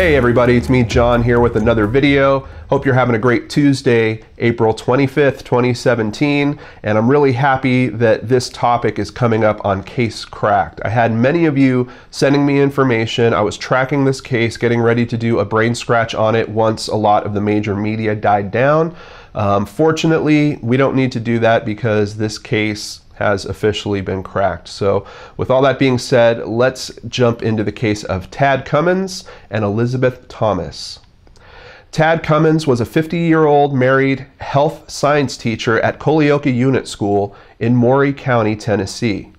Hey everybody, it's me John here with another video. Hope you're having a great Tuesday, April 25th, 2017, and I'm really happy that this topic is coming up on Case Cracked. I had many of you sending me information. I was tracking this case, getting ready to do a brain scratch on it once a lot of the major media died down. Um, fortunately, we don't need to do that because this case has officially been cracked. So, with all that being said, let's jump into the case of Tad Cummins and Elizabeth Thomas. Tad Cummins was a 50 year old married health science teacher at Culleoka Unit School in Maury County, Tennessee.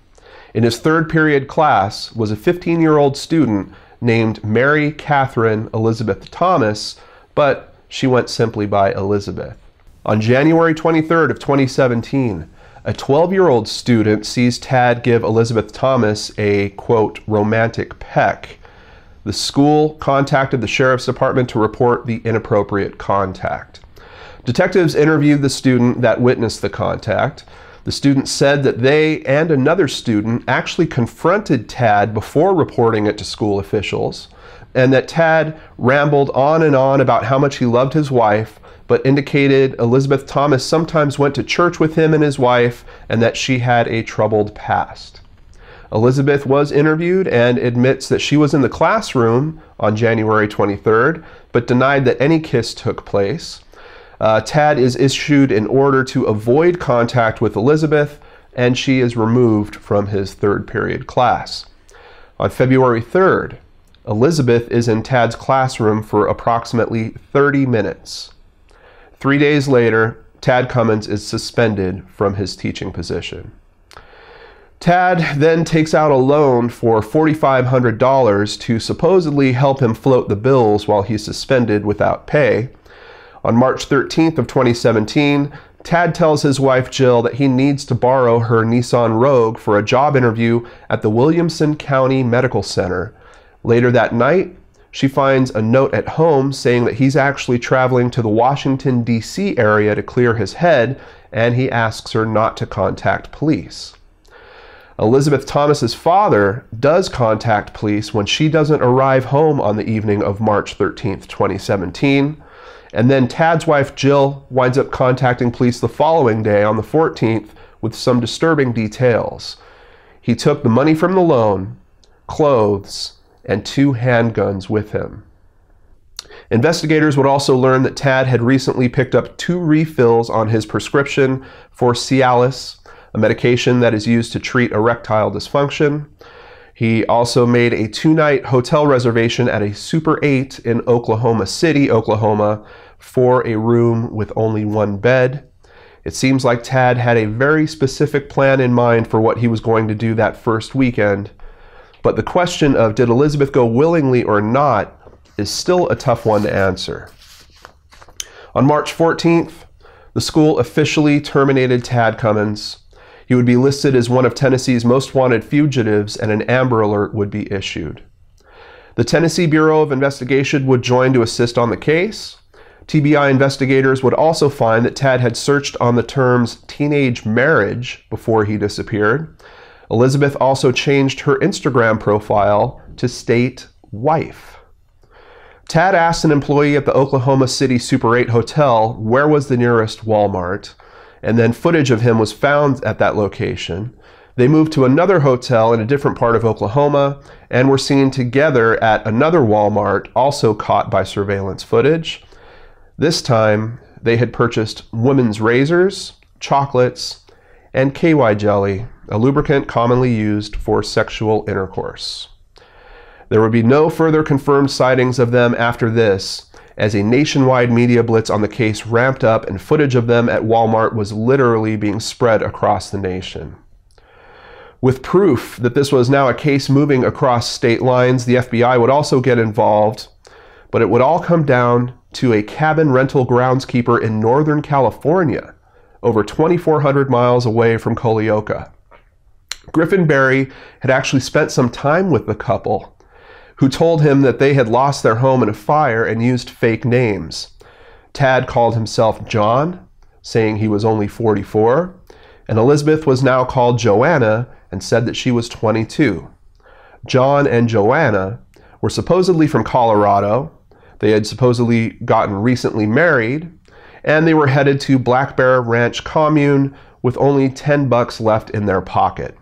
In his third period class was a 15 year old student named Mary Catherine Elizabeth Thomas, but she went simply by Elizabeth. On January 23rd of 2017, a 12 year old student sees Tad give Elizabeth Thomas a quote romantic peck. The school contacted the sheriff's department to report the inappropriate contact. Detectives interviewed the student that witnessed the contact. The student said that they and another student actually confronted Tad before reporting it to school officials, and that Tad rambled on and on about how much he loved his wife but indicated Elizabeth Thomas sometimes went to church with him and his wife and that she had a troubled past. Elizabeth was interviewed and admits that she was in the classroom on January 23rd, but denied that any kiss took place. Uh, Tad is issued an order to avoid contact with Elizabeth, and she is removed from his third period class. On February 3rd, Elizabeth is in Tad's classroom for approximately 30 minutes. Three days later, Tad Cummins is suspended from his teaching position. Tad then takes out a loan for $4,500 to supposedly help him float the bills while he's suspended without pay. On March 13th of 2017, Tad tells his wife Jill that he needs to borrow her Nissan Rogue for a job interview at the Williamson County Medical Center. Later that night, she finds a note at home saying that he's actually traveling to the Washington, D.C. area to clear his head, and he asks her not to contact police. Elizabeth Thomas's father does contact police when she doesn't arrive home on the evening of March 13th, 2017. And then Tad's wife Jill winds up contacting police the following day on the 14th with some disturbing details. He took the money from the loan, clothes, and two handguns with him. Investigators would also learn that Tad had recently picked up two refills on his prescription for Cialis, a medication that is used to treat erectile dysfunction. He also made a two night hotel reservation at a Super 8 in Oklahoma City, Oklahoma, for a room with only one bed. It seems like Tad had a very specific plan in mind for what he was going to do that first weekend, but the question of did Elizabeth go willingly or not is still a tough one to answer. On March 14th, the school officially terminated Tad Cummins. He would be listed as one of Tennessee's most wanted fugitives, and an Amber Alert would be issued. The Tennessee Bureau of Investigation would join to assist on the case. TBI investigators would also find that Tad had searched on the terms teenage marriage before he disappeared, Elizabeth also changed her Instagram profile to state wife. Tad asked an employee at the Oklahoma City Super 8 hotel where was the nearest Walmart, and then footage of him was found at that location. They moved to another hotel in a different part of Oklahoma and were seen together at another Walmart, also caught by surveillance footage. This time, they had purchased women's razors, chocolates, and KY jelly a lubricant commonly used for sexual intercourse. There would be no further confirmed sightings of them after this, as a nationwide media blitz on the case ramped up and footage of them at Walmart was literally being spread across the nation. With proof that this was now a case moving across state lines, the FBI would also get involved, but it would all come down to a cabin rental groundskeeper in Northern California, over 2,400 miles away from Culleoka. Griffin Barry had actually spent some time with the couple, who told him that they had lost their home in a fire and used fake names. Tad called himself John, saying he was only 44, and Elizabeth was now called Joanna and said that she was 22. John and Joanna were supposedly from Colorado. They had supposedly gotten recently married, and they were headed to Black Bear Ranch Commune with only 10 bucks left in their pocket.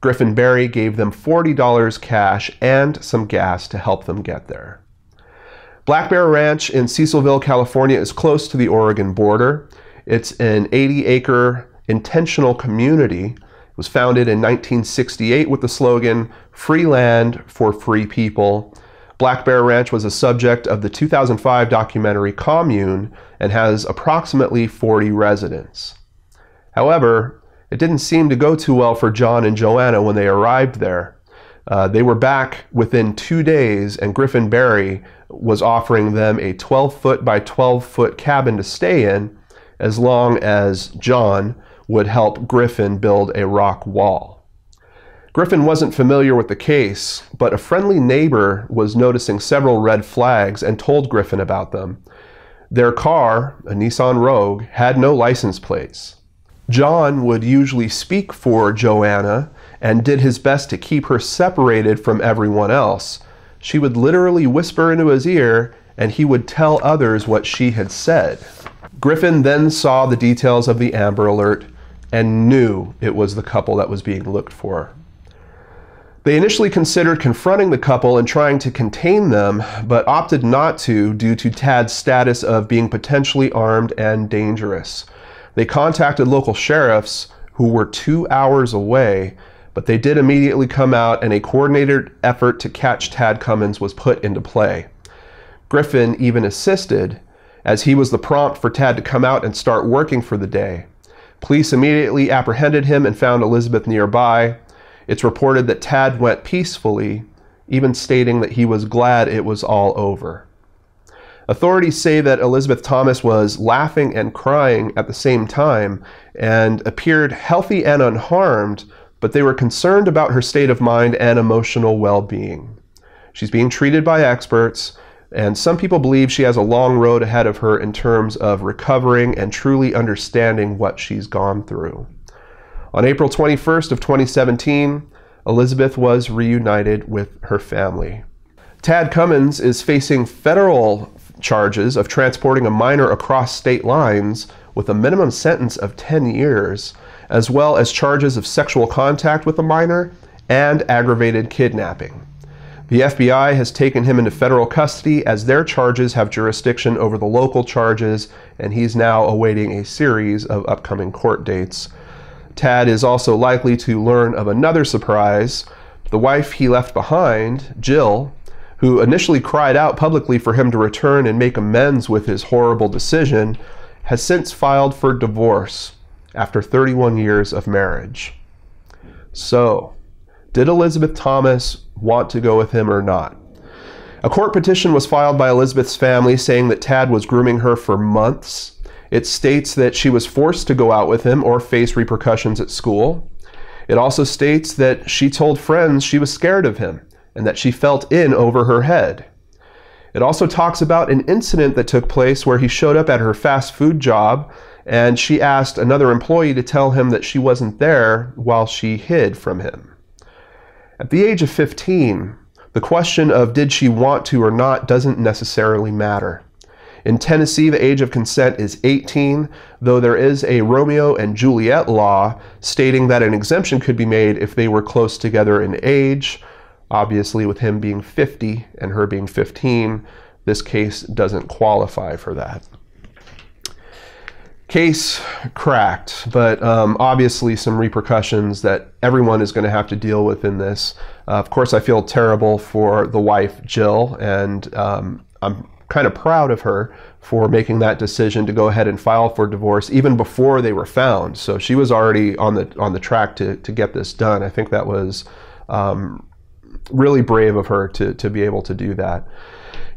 Griffin Barry gave them $40 cash and some gas to help them get there. Black Bear Ranch in Cecilville, California is close to the Oregon border. It's an 80 acre intentional community. It was founded in 1968 with the slogan Free Land for Free People. Black Bear Ranch was a subject of the 2005 documentary Commune and has approximately 40 residents. However, it didn't seem to go too well for John and Joanna when they arrived there. Uh, they were back within two days, and Griffin Barry was offering them a 12 foot by 12 foot cabin to stay in as long as John would help Griffin build a rock wall. Griffin wasn't familiar with the case, but a friendly neighbor was noticing several red flags and told Griffin about them. Their car, a Nissan Rogue, had no license plates. John would usually speak for Joanna and did his best to keep her separated from everyone else. She would literally whisper into his ear, and he would tell others what she had said. Griffin then saw the details of the Amber Alert and knew it was the couple that was being looked for. They initially considered confronting the couple and trying to contain them, but opted not to due to Tad's status of being potentially armed and dangerous. They contacted local sheriffs who were two hours away, but they did immediately come out and a coordinated effort to catch Tad Cummins was put into play. Griffin even assisted, as he was the prompt for Tad to come out and start working for the day. Police immediately apprehended him and found Elizabeth nearby. It's reported that Tad went peacefully, even stating that he was glad it was all over. Authorities say that Elizabeth Thomas was laughing and crying at the same time and appeared healthy and unharmed, but they were concerned about her state of mind and emotional well being. She's being treated by experts, and some people believe she has a long road ahead of her in terms of recovering and truly understanding what she's gone through. On April 21st of 2017, Elizabeth was reunited with her family. Tad Cummins is facing federal charges of transporting a minor across state lines with a minimum sentence of 10 years, as well as charges of sexual contact with a minor and aggravated kidnapping. The FBI has taken him into federal custody as their charges have jurisdiction over the local charges, and he's now awaiting a series of upcoming court dates. Tad is also likely to learn of another surprise. The wife he left behind, Jill, who initially cried out publicly for him to return and make amends with his horrible decision, has since filed for divorce after 31 years of marriage. So, did Elizabeth Thomas want to go with him or not? A court petition was filed by Elizabeth's family saying that Tad was grooming her for months. It states that she was forced to go out with him or face repercussions at school. It also states that she told friends she was scared of him and that she felt in over her head. It also talks about an incident that took place where he showed up at her fast food job and she asked another employee to tell him that she wasn't there while she hid from him. At the age of 15, the question of did she want to or not doesn't necessarily matter. In Tennessee, the age of consent is 18, though there is a Romeo and Juliet law stating that an exemption could be made if they were close together in age, Obviously, with him being 50 and her being 15, this case doesn't qualify for that. Case cracked, but um, obviously some repercussions that everyone is going to have to deal with in this. Uh, of course, I feel terrible for the wife, Jill, and um, I'm kind of proud of her for making that decision to go ahead and file for divorce even before they were found. So she was already on the on the track to to get this done. I think that was um, really brave of her to, to be able to do that.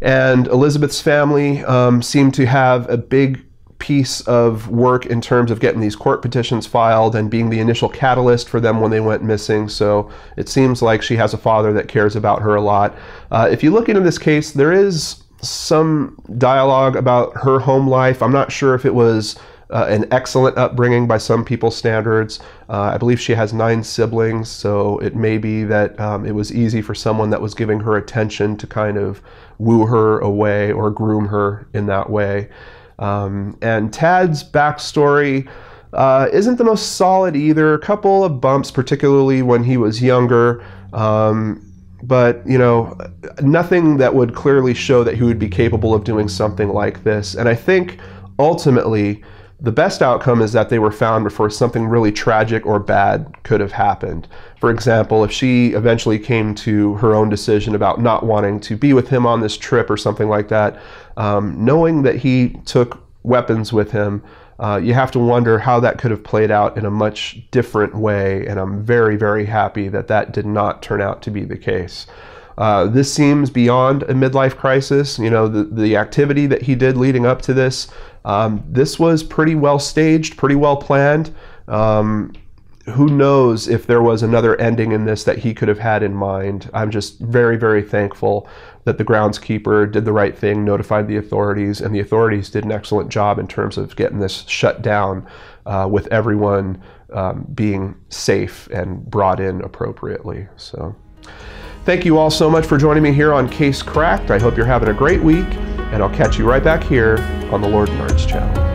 And Elizabeth's family um, seemed to have a big piece of work in terms of getting these court petitions filed and being the initial catalyst for them when they went missing. So it seems like she has a father that cares about her a lot. Uh, if you look into this case, there is some dialogue about her home life. I'm not sure if it was uh, an excellent upbringing by some people's standards. Uh, I believe she has nine siblings, so it may be that um, it was easy for someone that was giving her attention to kind of woo her away or groom her in that way. Um, and Tad's backstory uh, isn't the most solid either. A couple of bumps, particularly when he was younger. Um, but you know nothing that would clearly show that he would be capable of doing something like this and i think ultimately the best outcome is that they were found before something really tragic or bad could have happened. For example, if she eventually came to her own decision about not wanting to be with him on this trip or something like that, um, knowing that he took weapons with him, uh, you have to wonder how that could have played out in a much different way. And I'm very, very happy that that did not turn out to be the case. Uh, this seems beyond a midlife crisis. You know, the, the activity that he did leading up to this, um, this was pretty well staged, pretty well planned. Um, who knows if there was another ending in this that he could have had in mind. I'm just very, very thankful that the groundskeeper did the right thing, notified the authorities, and the authorities did an excellent job in terms of getting this shut down uh, with everyone um, being safe and brought in appropriately. So. Thank you all so much for joining me here on Case Cracked. I hope you're having a great week, and I'll catch you right back here on the LordanArts channel.